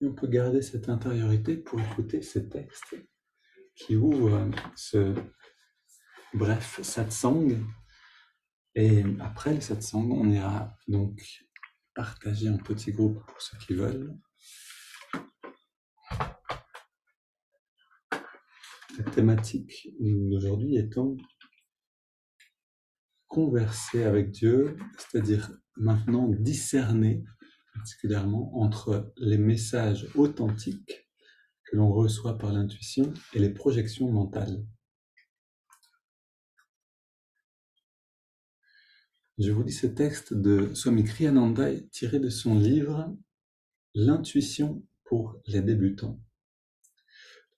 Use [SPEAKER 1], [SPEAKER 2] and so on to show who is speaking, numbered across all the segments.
[SPEAKER 1] Et on peut garder cette intériorité pour écouter ces textes qui ouvrent ce bref satsang. Et après le satsang, on ira donc partager en petits groupes pour ceux qui veulent. La thématique d'aujourd'hui étant converser avec Dieu, c'est-à-dire maintenant discerner particulièrement entre les messages authentiques que l'on reçoit par l'intuition et les projections mentales. Je vous lis ce texte de Swami Kriyananda tiré de son livre L'intuition pour les débutants.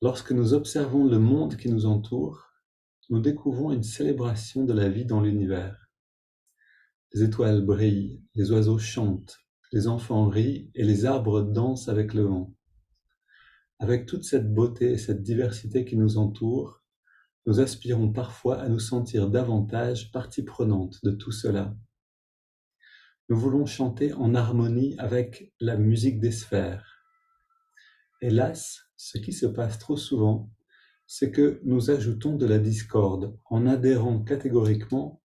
[SPEAKER 1] Lorsque nous observons le monde qui nous entoure, nous découvrons une célébration de la vie dans l'univers. Les étoiles brillent, les oiseaux chantent, les enfants rient et les arbres dansent avec le vent. Avec toute cette beauté et cette diversité qui nous entoure, nous aspirons parfois à nous sentir davantage partie prenante de tout cela. Nous voulons chanter en harmonie avec la musique des sphères. Hélas, ce qui se passe trop souvent, c'est que nous ajoutons de la discorde en adhérant catégoriquement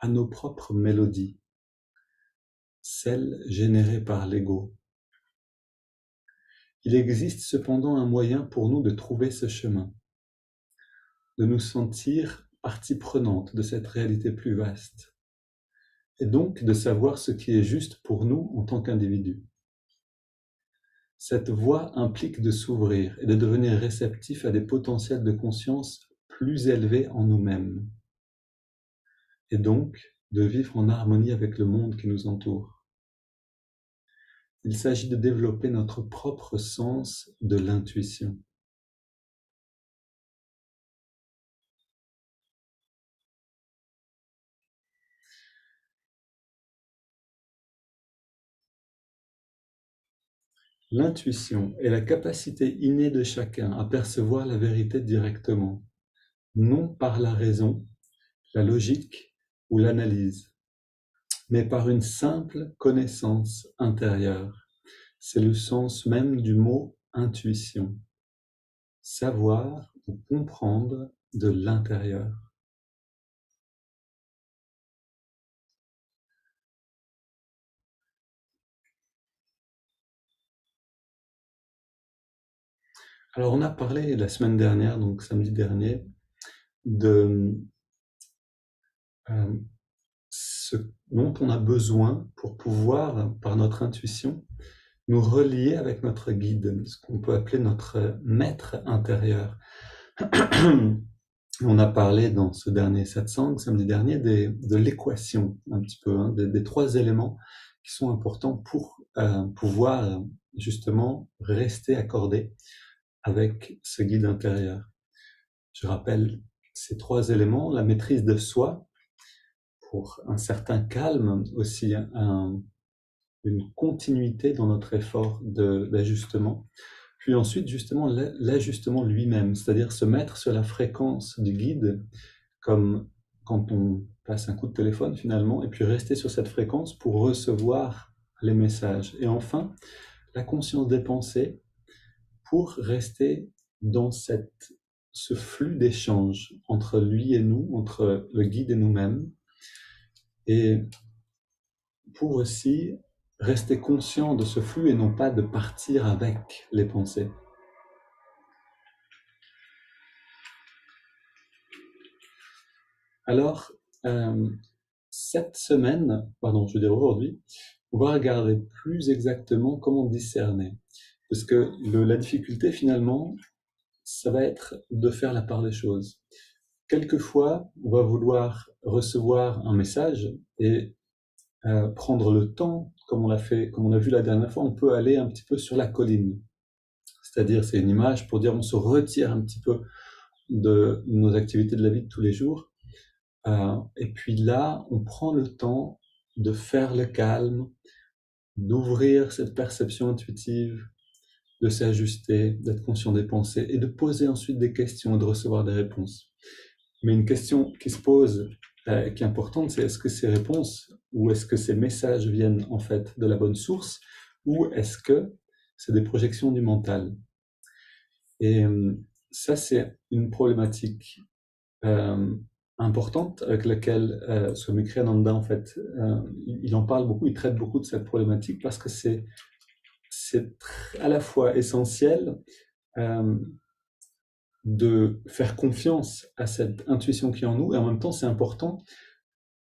[SPEAKER 1] à nos propres mélodies celle générée par l'ego. Il existe cependant un moyen pour nous de trouver ce chemin, de nous sentir partie prenante de cette réalité plus vaste, et donc de savoir ce qui est juste pour nous en tant qu'individus. Cette voie implique de s'ouvrir et de devenir réceptif à des potentiels de conscience plus élevés en nous-mêmes, et donc de vivre en harmonie avec le monde qui nous entoure. Il s'agit de développer notre propre sens de l'intuition. L'intuition est la capacité innée de chacun à percevoir la vérité directement, non par la raison, la logique ou l'analyse mais par une simple connaissance intérieure. C'est le sens même du mot intuition. Savoir ou comprendre de l'intérieur. Alors on a parlé la semaine dernière, donc samedi dernier, de euh, ce dont on a besoin pour pouvoir, par notre intuition, nous relier avec notre guide, ce qu'on peut appeler notre maître intérieur. On a parlé dans ce dernier satsang, samedi dernier, de l'équation, un petit peu, hein, des, trois éléments qui sont importants pour euh, pouvoir justement rester accordé avec ce guide intérieur. Je rappelle ces trois éléments, la maîtrise de soi, pour un certain calme, aussi une continuité dans notre effort d'ajustement. Puis ensuite, justement, l'ajustement lui-même, c'est-à-dire se mettre sur la fréquence du guide, comme quand on passe un coup de téléphone finalement, et puis rester sur cette fréquence pour recevoir les messages. Et enfin, la conscience des pensées pour rester dans cette, ce flux d'échange entre lui et nous, entre le guide et nous-mêmes, et pour aussi rester conscient de ce flux et non pas de partir avec les pensées. Alors, euh, cette semaine, pardon, je veux dire aujourd'hui, on va regarder plus exactement comment discerner. Parce que la difficulté, finalement, ça va être de faire la part des choses quelquefois, on va vouloir recevoir un message et euh, prendre le temps, comme on l'a fait, comme on a vu la dernière fois, on peut aller un petit peu sur la colline. C'est-à-dire, c'est une image pour dire on se retire un petit peu de nos activités de la vie de tous les jours. Euh, et puis là, on prend le temps de faire le calme, d'ouvrir cette perception intuitive, de s'ajuster, d'être conscient des pensées et de poser ensuite des questions et de recevoir des réponses. Mais une question qui se pose, euh, qui est importante, c'est est-ce que ces réponses ou est-ce que ces messages viennent en fait de la bonne source ou est-ce que c'est des projections du mental? Et euh, ça, c'est une problématique euh, importante avec laquelle euh, Swami Kriyananda, en fait, euh, il en parle beaucoup, il traite beaucoup de cette problématique parce que c'est à la fois essentiel de faire confiance à cette intuition qui est en nous et en même temps c'est important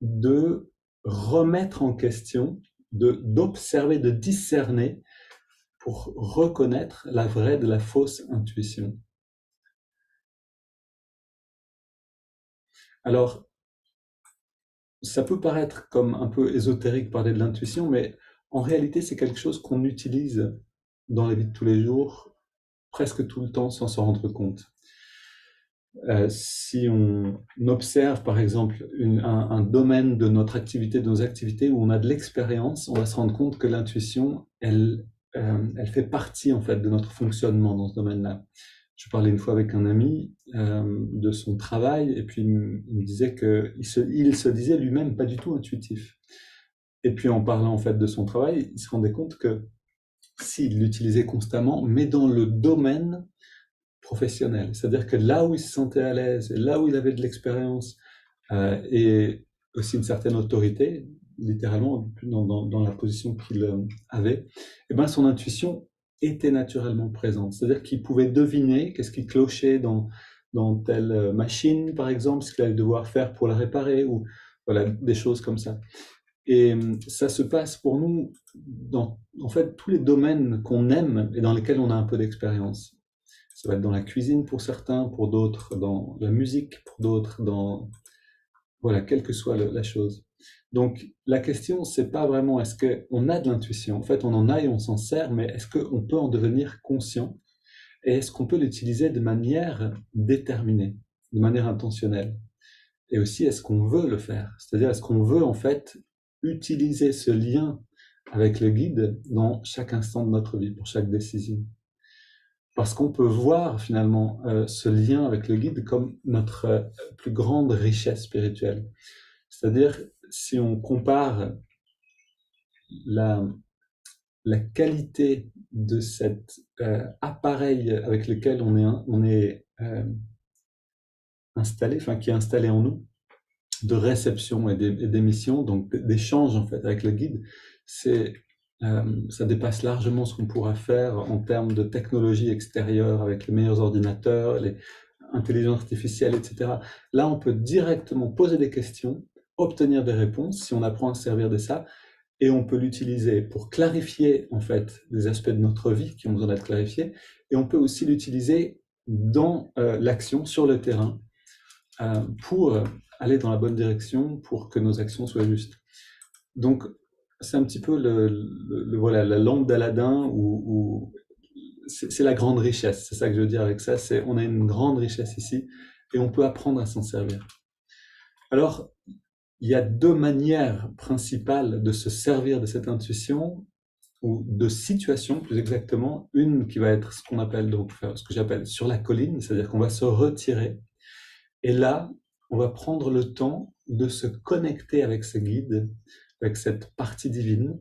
[SPEAKER 1] de remettre en question, de d'observer, de discerner pour reconnaître la vraie de la fausse intuition. Alors, ça peut paraître comme un peu ésotérique parler de l'intuition, mais en réalité, c'est quelque chose qu'on utilise dans la vie de tous les jours, presque tout le temps, sans s'en rendre compte. Euh, si on observe, par exemple, un, domaine de notre activité, de nos activités, où on a de l'expérience, on va se rendre compte que l'intuition, elle, euh, elle fait partie, en fait, de notre fonctionnement dans ce domaine-là. Je parlais une fois avec un ami euh, de son travail, et puis il me disait qu'il se, il se disait lui-même pas du tout intuitif. Et puis en parlant en fait de son travail, il se rendait compte que s'il l'utilisait constamment, mais dans le domaine professionnel, c'est-à-dire que là où il se sentait à l'aise, là où il avait de l'expérience euh, et aussi une certaine autorité, littéralement dans, la position qu'il euh, avait, et eh ben son intuition était naturellement présente. C'est-à-dire qu'il pouvait deviner qu'est-ce qui clochait dans, dans telle euh, machine, par exemple, ce qu'il allait devoir faire pour la réparer, ou voilà, des choses comme ça. Et ça se passe pour nous dans en fait tous les domaines qu'on aime et dans lesquels on a un peu d'expérience. Ça va être dans la cuisine pour certains, pour d'autres dans la musique, pour d'autres dans voilà, quelle que soit la chose. Donc la question c'est pas vraiment est-ce qu'on a de l'intuition. En fait, on en a et on s'en sert, mais est-ce qu'on peut en devenir conscient et est-ce qu'on peut l'utiliser de manière déterminée, de manière intentionnelle? Et aussi, est-ce qu'on veut le faire? C'est-à-dire, est-ce qu'on veut en fait utiliser ce lien avec le guide dans chaque instant de notre vie, pour chaque décision? Parce qu'on peut voir finalement euh, ce lien avec le guide comme notre euh, plus grande richesse spirituelle. C'est-à-dire, si on compare la, qualité de cet euh, appareil avec lequel on est, on est installé, enfin qui est installé en nous, de réception et d'émission, donc d'échange en fait avec le guide, c'est euh, ça dépasse largement ce qu'on pourra faire en termes de technologie extérieure avec les meilleurs ordinateurs, les intelligences artificielles, etc. Là, on peut directement poser des questions, obtenir des réponses si on apprend à se servir de ça, et on peut l'utiliser pour clarifier en fait des aspects de notre vie qui ont besoin d'être clarifiés, et on peut aussi l'utiliser dans euh, l'action sur le terrain euh, pour aller dans la bonne direction pour que nos actions soient justes. Donc, c'est un petit peu le, voilà, la lampe d'Aladin où, où c'est la grande richesse. C'est ça que je veux dire avec ça. C'est on a une grande richesse ici et on peut apprendre à s'en servir. Alors, il y a deux manières principales de se servir de cette intuition ou de situation plus exactement. Une qui va être ce qu'on appelle donc ce que j'appelle sur la colline, c'est-à-dire qu'on va se retirer. Et là, on va prendre le temps de se connecter avec ce guide, avec cette partie divine,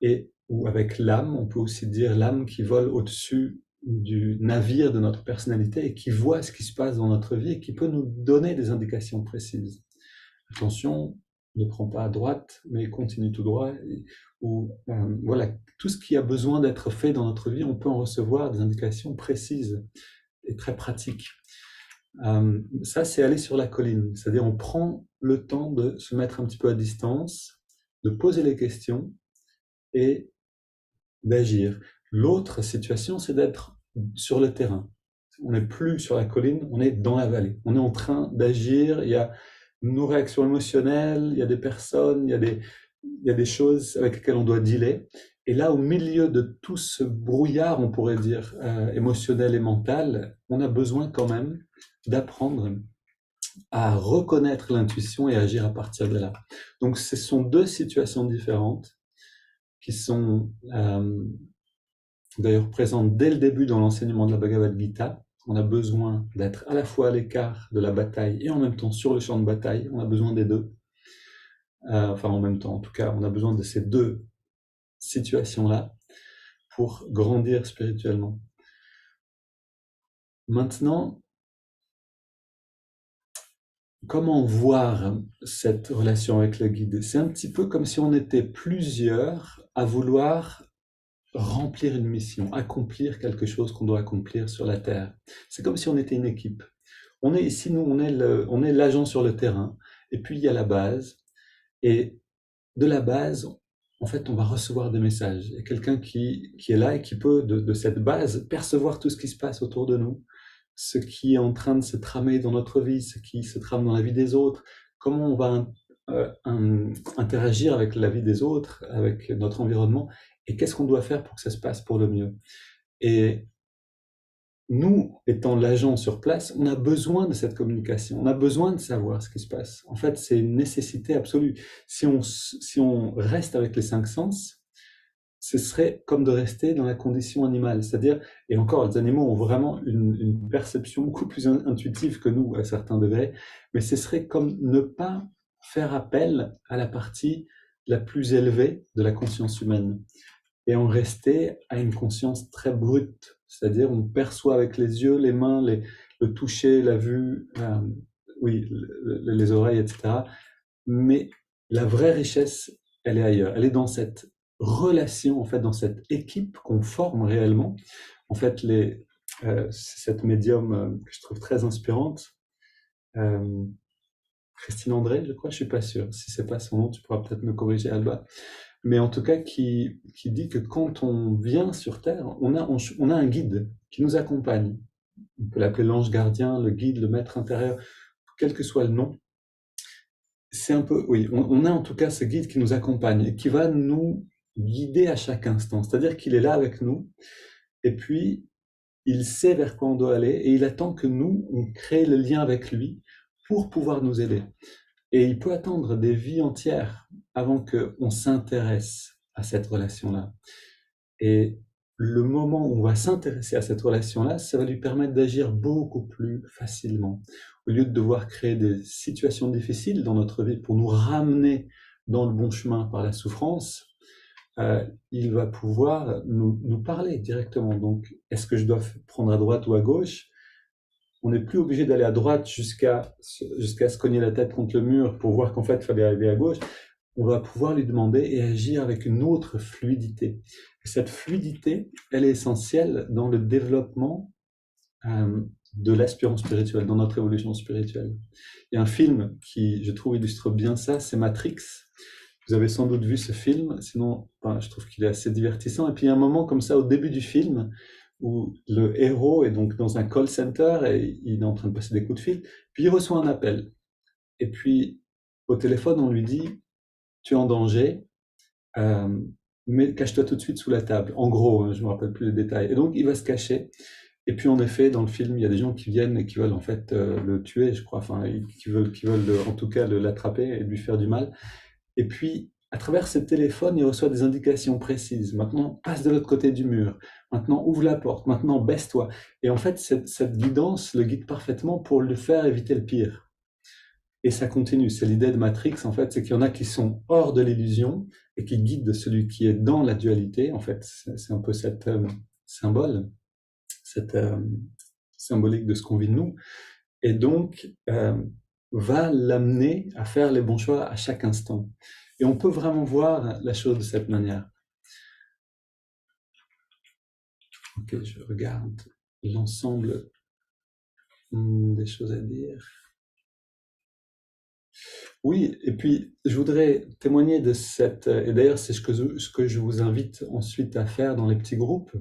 [SPEAKER 1] et ou avec l'âme, on peut aussi dire l'âme qui vole au-dessus du navire de notre personnalité et qui voit ce qui se passe dans notre vie et qui peut nous donner des indications précises. Attention, ne prends pas à droite, mais continue tout droit. ou euh, voilà, tout ce qui a besoin d'être fait dans notre vie, on peut en recevoir des indications précises et très pratiques. Euh, ça, c'est aller sur la colline. C'est-à-dire, on prend le temps de se mettre un petit peu à distance, de poser les questions et d'agir. L'autre situation, c'est d'être sur le terrain. On n'est plus sur la colline, on est dans la vallée. On est en train d'agir. Il y a nos réactions émotionnelles, il y a des personnes, il y a des, choses avec lesquelles on doit dealer. Et là, au milieu de tout ce brouillard, on pourrait dire, euh, émotionnel et mental, on a besoin quand même d'apprendre à reconnaître l'intuition et agir à partir de là. Donc, ce sont deux situations différentes qui sont euh, d'ailleurs présentes dès le début dans l'enseignement de la Bhagavad Gita. On a besoin d'être à la fois à l'écart de la bataille et en même temps sur le champ de bataille. On a besoin des deux. Euh, enfin, en même temps, en tout cas, on a besoin de ces deux situations-là pour grandir spirituellement. Maintenant, comment voir cette relation avec le guide? C'est un petit peu comme si on était plusieurs à vouloir remplir une mission, accomplir quelque chose qu'on doit accomplir sur la Terre. C'est comme si on était une équipe. On est ici, nous, on est l'agent sur le terrain, et puis il y a la base, et de la base, en fait, on va recevoir des messages. Il y a quelqu'un qui, est là et qui peut, de cette base, percevoir tout ce qui se passe autour de nous, ce qui est en train de se tramer dans notre vie, ce qui se trame dans la vie des autres, comment on va euh, interagir avec la vie des autres, avec notre environnement, et qu'est-ce qu'on doit faire pour que ça se passe pour le mieux. Et nous, étant l'agent sur place, on a besoin de cette communication, on a besoin de savoir ce qui se passe. En fait, c'est une nécessité absolue. Si on, si on reste avec les cinq sens, ce serait comme de rester dans la condition animale. C'est-à-dire, et encore, les animaux ont vraiment une, perception beaucoup plus intuitive que nous à certains degrés, mais ce serait comme ne pas faire appel à la partie la plus élevée de la conscience humaine et en rester à une conscience très brute. C'est-à-dire, on perçoit avec les yeux, les mains, le toucher, la vue, euh, oui, les oreilles, etc. Mais la vraie richesse, elle est ailleurs. Elle est dans cette relation, en fait, dans cette équipe qu'on forme réellement. En fait, les, euh, cette médium euh, que je trouve très inspirante, euh, Christine André, je crois, je suis pas sûr. Si c'est pas son nom, tu pourras peut-être me corriger, Alba. Mais en tout cas, qui, qui dit que quand on vient sur Terre, on a, on, a un guide qui nous accompagne. On peut l'appeler l'ange gardien, le guide, le maître intérieur, quel que soit le nom. C'est un peu, oui, on, on, a en tout cas ce guide qui nous accompagne et qui va nous guidé à chaque instant. C'est-à-dire qu'il est là avec nous, et puis il sait vers quoi on doit aller, et il attend que nous, on crée le lien avec lui pour pouvoir nous aider. Et il peut attendre des vies entières avant qu'on s'intéresse à cette relation-là. Et le moment où on va s'intéresser à cette relation-là, ça va lui permettre d'agir beaucoup plus facilement. Au lieu de devoir créer des situations difficiles dans notre vie pour nous ramener dans le bon chemin par la souffrance, euh, il va pouvoir nous, parler directement. Donc, est-ce que je dois prendre à droite ou à gauche? On n'est plus obligé d'aller à droite jusqu'à jusqu'à se cogner la tête contre le mur pour voir qu'en fait, il fallait arriver à gauche. On va pouvoir lui demander et agir avec une autre fluidité. Et cette fluidité, elle est essentielle dans le développement euh, de l'aspirance spirituelle, dans notre évolution spirituelle. Il y a un film qui, je trouve, illustre bien ça, c'est Matrix. Vous avez sans doute vu ce film, sinon je trouve qu'il est assez divertissant. Et puis il y a un moment comme ça au début du film où le héros est donc dans un call center et il est en train de passer des coups de fil, puis il reçoit un appel. Et puis au téléphone, on lui dit, tu es en danger, euh, mais cache-toi tout de suite sous la table. En gros, hein, je ne me rappelle plus les détails. Et donc il va se cacher. Et puis en effet, dans le film, il y a des gens qui viennent et qui veulent en fait euh, le tuer, je crois, enfin, qui veulent, qui veulent en tout cas l'attraper et lui faire du mal. Et puis, à travers ce téléphone, il reçoit des indications précises. Maintenant, passe de l'autre côté du mur. Maintenant, ouvre la porte. Maintenant, baisse-toi. Et en fait, cette, guidance le guide parfaitement pour le faire éviter le pire. Et ça continue. C'est l'idée de Matrix, en fait, c'est qu'il y en a qui sont hors de l'illusion et qui guident celui qui est dans la dualité. En fait, c'est un peu cette euh, symbole, cette euh, symbolique de ce qu'on vit de nous. Et donc, euh, va l'amener à faire les bons choix à chaque instant. Et on peut vraiment voir la chose de cette manière. Ok, je regarde l'ensemble des choses à dire. Oui, et puis je voudrais témoigner de cette, et d'ailleurs c'est ce que, ce que je vous invite ensuite à faire dans les petits groupes,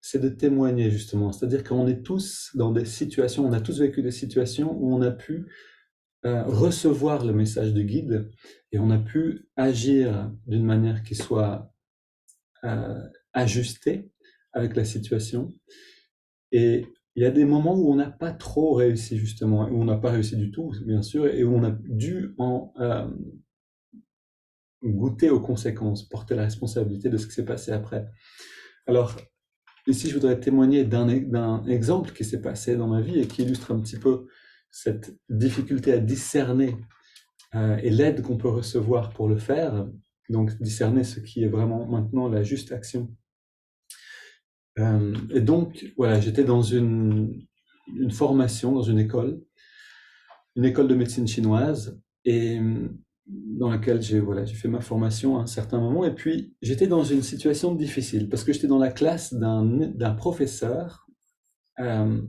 [SPEAKER 1] c'est de témoigner justement. C'est-à-dire qu'on est tous dans des situations, on a tous vécu des situations où on a pu euh, recevoir le message du guide et on a pu agir d'une manière qui soit euh, ajustée avec la situation. Et il y a des moments où on n'a pas trop réussi justement, où on n'a pas réussi du tout, bien sûr, et où on a dû en euh, goûter aux conséquences, porter la responsabilité de ce qui s'est passé après. Alors, ici, je voudrais témoigner d'un exemple qui s'est passé dans ma vie et qui illustre un petit peu cette difficulté à discerner euh, et l'aide qu'on peut recevoir pour le faire, donc discerner ce qui est vraiment maintenant la juste action. Euh, et donc, voilà, j'étais dans une, formation, dans une école, une école de médecine chinoise, et dans laquelle j'ai voilà, fait ma formation à un certain moment. Et puis, j'étais dans une situation difficile parce que j'étais dans la classe d'un professeur euh,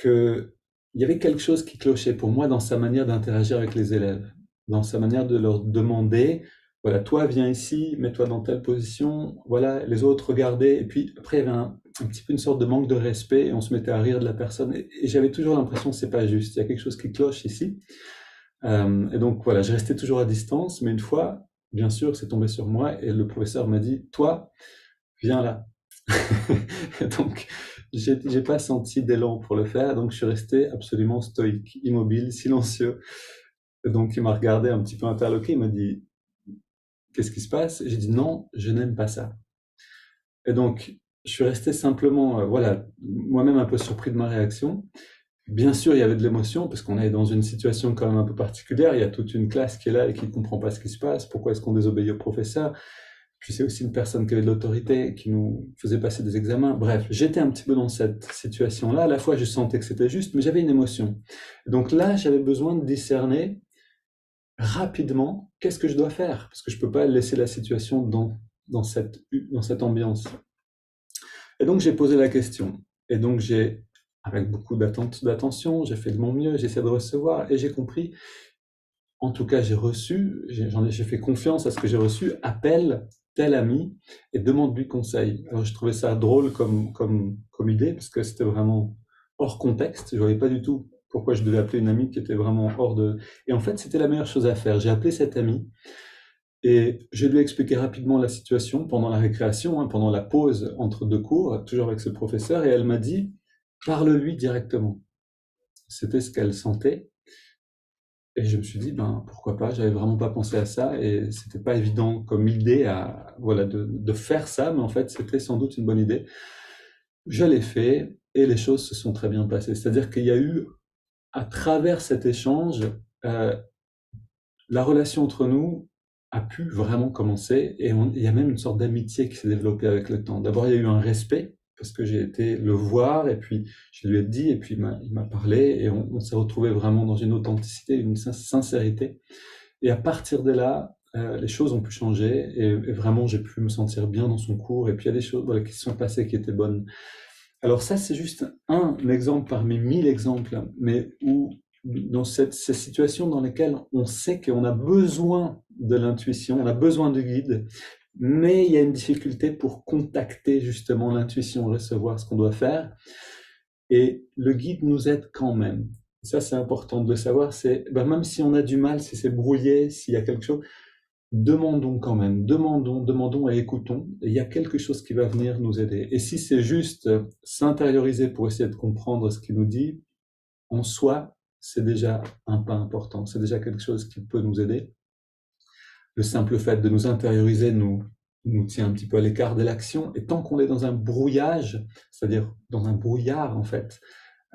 [SPEAKER 1] que il y avait quelque chose qui clochait pour moi dans sa manière d'interagir avec les élèves, dans sa manière de leur demander, voilà, toi viens ici, mets-toi dans telle position, voilà, les autres regardaient, et puis après il y avait un, petit peu une sorte de manque de respect, et on se mettait à rire de la personne, et, j'avais toujours l'impression que c'est pas juste, il y a quelque chose qui cloche ici. Euh, et donc voilà, je restais toujours à distance, mais une fois, bien sûr, c'est tombé sur moi, et le professeur m'a dit, toi, viens là. donc, j'ai pas senti d'élan pour le faire, donc je suis resté absolument stoïque, immobile, silencieux. donc il m'a regardé un petit peu interloqué, il m'a dit Qu'est-ce qui se passe? J'ai dit non, je n'aime pas ça. Et donc je suis resté simplement, euh, voilà, moi-même un peu surpris de ma réaction. Bien sûr, il y avait de l'émotion parce qu'on est dans une situation quand même un peu particulière. Il y a toute une classe qui est là et qui ne comprend pas ce qui se passe. Pourquoi est-ce qu'on désobéit au professeur? Puis c'est aussi une personne qui avait de l'autorité, qui nous faisait passer des examens. Bref, j'étais un petit peu dans cette situation-là. À la fois, je sentais que c'était juste, mais j'avais une émotion. Donc là, j'avais besoin de discerner rapidement qu'est-ce que je dois faire, parce que je ne peux pas laisser la situation dans, dans, cette, dans cette ambiance. Et donc, j'ai posé la question. Et donc, j'ai, avec beaucoup d'attention, j'ai fait de mon mieux, j'essaie de recevoir, et j'ai compris, en tout cas, j'ai reçu, j'ai fait confiance à ce que j'ai reçu, appel tel ami et demande-lui conseil. Alors je trouvais ça drôle comme, comme, comme idée parce que c'était vraiment hors contexte. Je voyais pas du tout pourquoi je devais appeler une amie qui était vraiment hors de... Et en fait, c'était la meilleure chose à faire. J'ai appelé cette amie et je lui ai expliqué rapidement la situation pendant la récréation, hein, pendant la pause entre deux cours, toujours avec ce professeur, et elle m'a dit, parle-lui directement. C'était ce qu'elle sentait. Et je me suis dit, ben, pourquoi pas, j'avais vraiment pas pensé à ça et c'était pas évident comme idée à, voilà, de, de faire ça, mais en fait, c'était sans doute une bonne idée. Je l'ai fait et les choses se sont très bien passées. C'est-à-dire qu'il y a eu, à travers cet échange, euh, la relation entre nous a pu vraiment commencer et il y a même une sorte d'amitié qui s'est développée avec le temps. D'abord, il y a eu un respect parce que j'ai été le voir et puis je lui ai dit et puis il m'a parlé et on, s'est retrouvé vraiment dans une authenticité, une sincérité. Et à partir de là, euh, les choses ont pu changer et, vraiment j'ai pu me sentir bien dans son cours et puis il y a des choses voilà, qui se sont passées qui étaient bonnes. Alors ça c'est juste un exemple parmi mille exemples, mais où dans cette, ces situations dans lesquelles on sait qu'on a besoin de l'intuition, on a besoin de guide, mais il y a une difficulté pour contacter justement l'intuition, recevoir ce qu'on doit faire. Et le guide nous aide quand même. Ça, c'est important de savoir. C'est ben, même si on a du mal, si c'est brouillé, s'il y a quelque chose, demandons quand même, demandons, demandons et écoutons. il y a quelque chose qui va venir nous aider. Et si c'est juste s'intérioriser pour essayer de comprendre ce qu'il nous dit, en soi, c'est déjà un pas important. C'est déjà quelque chose qui peut nous aider le simple fait de nous intérioriser nous, tient un petit peu à l'écart de l'action. Et tant qu'on est dans un brouillage, c'est-à-dire dans un brouillard en fait,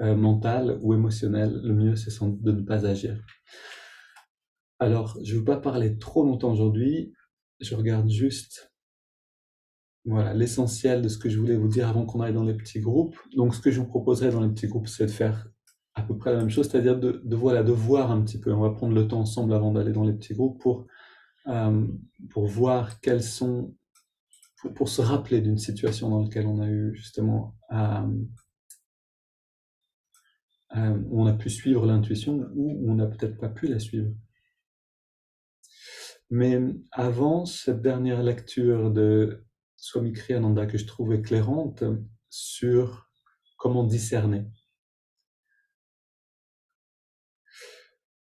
[SPEAKER 1] euh, mental ou émotionnel, le mieux c'est de ne pas agir. Alors, je ne veux pas parler trop longtemps aujourd'hui. Je regarde juste voilà l'essentiel de ce que je voulais vous dire avant qu'on aille dans les petits groupes. Donc, ce que je vous proposerais dans les petits groupes, c'est de faire à peu près la même chose, c'est-à-dire de, de, voilà, de voir un petit peu. On va prendre le temps ensemble avant d'aller dans les petits groupes pour euh, pour voir quels sont, pour, se rappeler d'une situation dans laquelle on a eu justement euh, euh, où on a pu suivre l'intuition ou on n'a peut-être pas pu la suivre. Mais avant cette dernière lecture de Swami Kriyananda que je trouve éclairante sur comment discerner.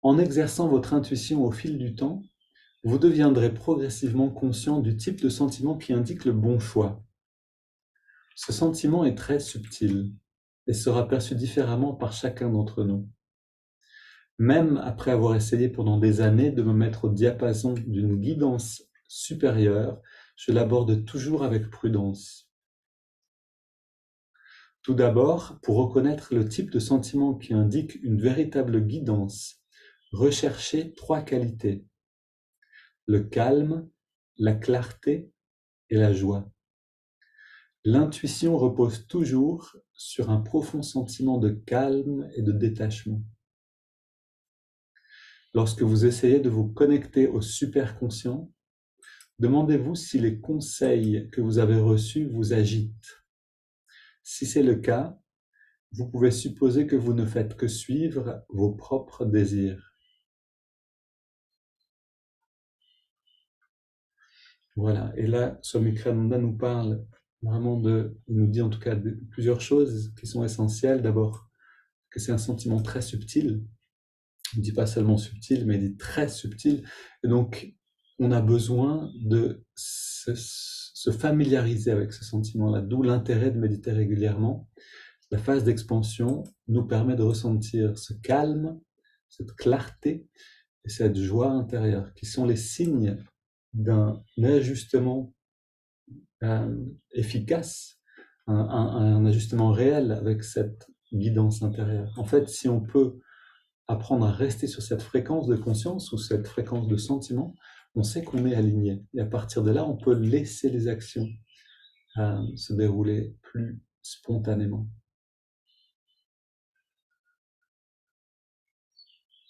[SPEAKER 1] En exerçant votre intuition au fil du temps, vous deviendrez progressivement conscient du type de sentiment qui indique le bon choix. Ce sentiment est très subtil et sera perçu différemment par chacun d'entre nous. Même après avoir essayé pendant des années de me mettre au diapason d'une guidance supérieure, je l'aborde toujours avec prudence. Tout d'abord, pour reconnaître le type de sentiment qui indique une véritable guidance, recherchez trois qualités le calme, la clarté et la joie. L'intuition repose toujours sur un profond sentiment de calme et de détachement. Lorsque vous essayez de vous connecter au superconscient, demandez-vous si les conseils que vous avez reçus vous agitent. Si c'est le cas, vous pouvez supposer que vous ne faites que suivre vos propres désirs. Voilà, et là, Swami Kriyananda nous parle vraiment de, il nous dit en tout cas plusieurs choses qui sont essentielles. D'abord, que c'est un sentiment très subtil. Il ne dit pas seulement subtil, mais il dit très subtil. Et donc, on a besoin de se, se familiariser avec ce sentiment-là, d'où l'intérêt de méditer régulièrement. La phase d'expansion nous permet de ressentir ce calme, cette clarté et cette joie intérieure, qui sont les signes d'un ajustement euh, efficace, un, ajustement réel avec cette guidance intérieure. En fait, si on peut apprendre à rester sur cette fréquence de conscience ou cette fréquence de sentiment, on sait qu'on est aligné. Et à partir de là, on peut laisser les actions euh, se dérouler plus spontanément.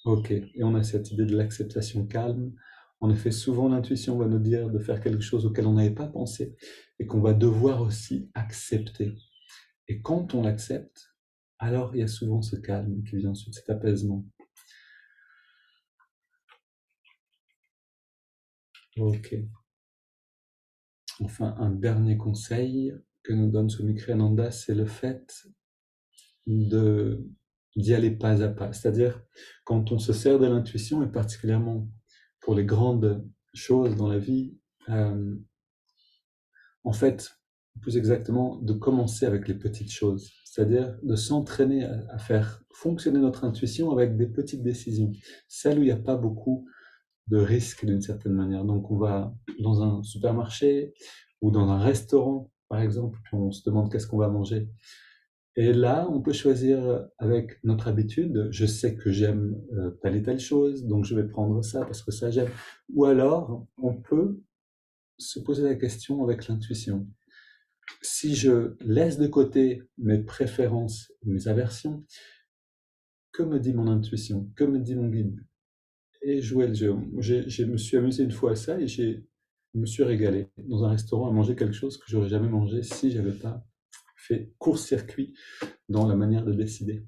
[SPEAKER 1] Ok, et on a cette idée de l'acceptation calme. En effet, souvent l'intuition va nous dire de faire quelque chose auquel on n'avait pas pensé et qu'on va devoir aussi accepter. Et quand on l'accepte, alors il y a souvent ce calme qui vient ensuite, cet apaisement. Ok. Enfin, un dernier conseil que nous donne Swami Kriyananda, c'est le fait d'y aller pas à pas. C'est-à-dire, quand on se sert de l'intuition, et particulièrement pour les grandes choses dans la vie, euh, en fait, plus exactement, de commencer avec les petites choses. C'est-à-dire de s'entraîner à, faire fonctionner notre intuition avec des petites décisions. Celles où il n'y a pas beaucoup de risques d'une certaine manière. Donc, on va dans un supermarché ou dans un restaurant, par exemple, puis on se demande qu'est-ce qu'on va manger. Et là, on peut choisir avec notre habitude. Je sais que j'aime euh, telle et telle chose, donc je vais prendre ça parce que ça j'aime. Ou alors, on peut se poser la question avec l'intuition. Si je laisse de côté mes préférences, mes aversions, que me dit mon intuition? Que me dit mon guide? Et jouer le jeu. Je me suis amusé une fois à ça et je me suis régalé dans un restaurant à manger quelque chose que j'aurais jamais mangé si j'avais pas fait court-circuit dans la manière de décider.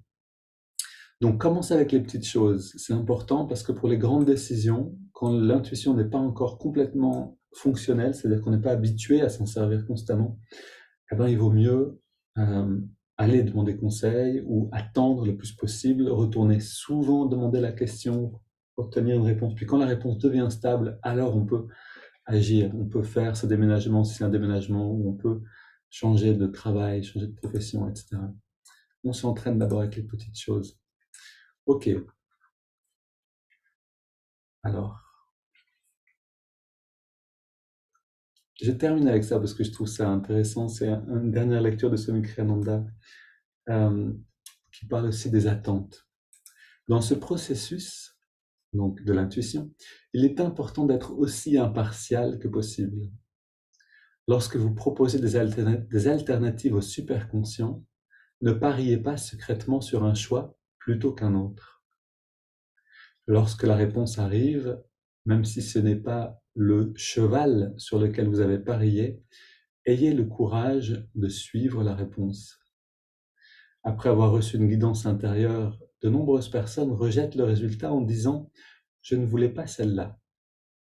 [SPEAKER 1] Donc commencer avec les petites choses, c'est important parce que pour les grandes décisions, quand l'intuition n'est pas encore complètement fonctionnelle, c'est-à-dire qu'on n'est pas habitué à s'en servir constamment, eh ben, il vaut mieux euh, aller demander conseil ou attendre le plus possible, retourner souvent demander la question, obtenir une réponse. Puis quand la réponse devient stable, alors on peut agir, on peut faire ce déménagement si c'est un déménagement, ou on peut changer de travail, changer de profession, etc. On s'entraîne d'abord avec les petites choses. Ok. Alors, je termine avec ça parce que je trouve ça intéressant. C'est une dernière lecture de Swami Kriyananda euh, qui parle aussi des attentes. Dans ce processus, donc de l'intuition, il est important d'être aussi impartial que possible. Lorsque vous proposez des, alternatives au superconscient, ne pariez pas secrètement sur un choix plutôt qu'un autre. Lorsque la réponse arrive, même si ce n'est pas le cheval sur lequel vous avez parié, ayez le courage de suivre la réponse. Après avoir reçu une guidance intérieure, de nombreuses personnes rejettent le résultat en disant ⁇ Je ne voulais pas celle-là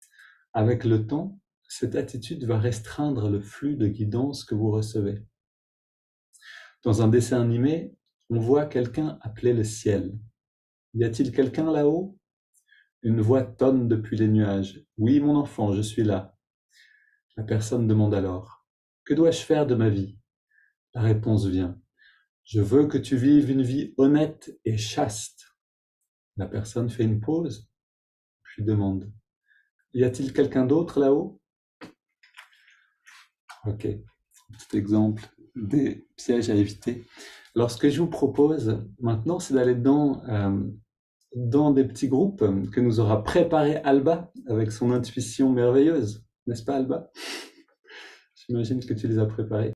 [SPEAKER 1] ⁇ Avec le temps, cette attitude va restreindre le flux de guidance que vous recevez. Dans un dessin animé, on voit quelqu'un appeler le ciel. Y a-t-il quelqu'un là-haut? Une voix tonne depuis les nuages. Oui, mon enfant, je suis là. La personne demande alors Que dois-je faire de ma vie? La réponse vient Je veux que tu vives une vie honnête et chaste. La personne fait une pause, puis demande Y a-t-il quelqu'un d'autre là-haut? Ok, petit exemple des pièges à éviter. Alors, ce que je vous propose maintenant, c'est d'aller dans, euh, dans des petits groupes que nous aura préparé Alba avec son intuition merveilleuse. N'est-ce pas, Alba? J'imagine que tu les as préparés.